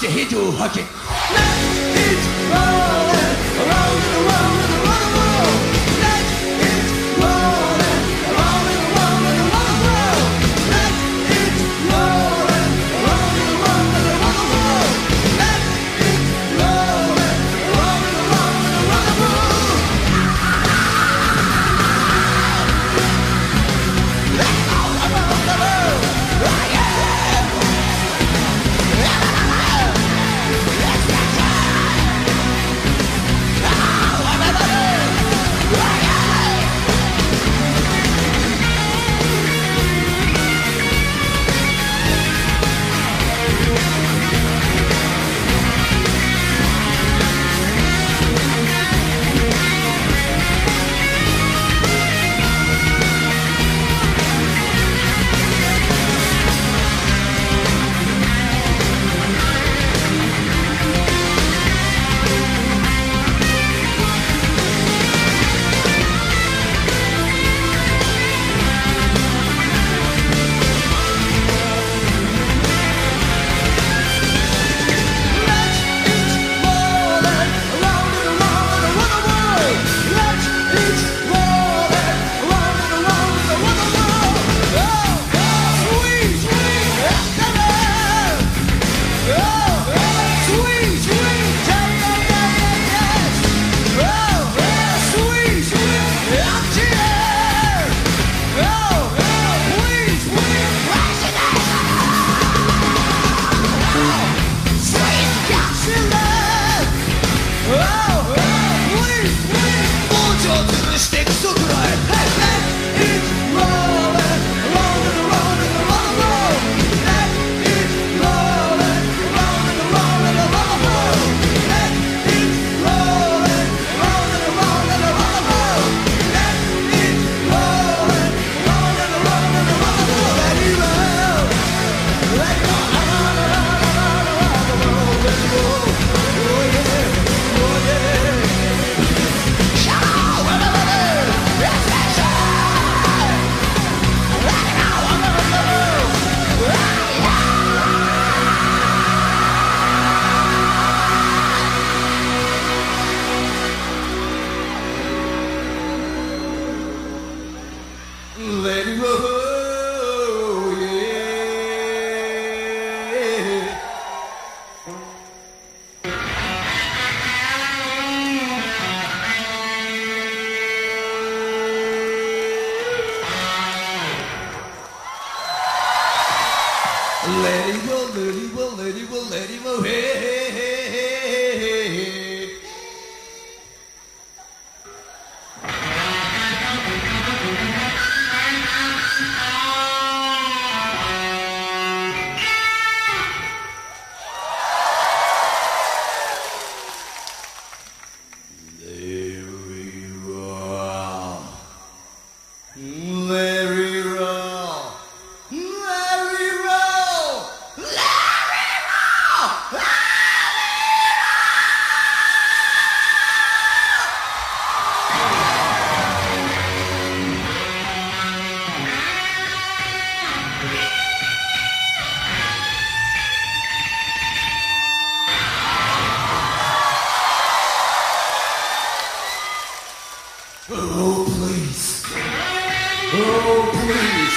Jessica, he do hug it. தெரிவவே Oh, please. Oh, please.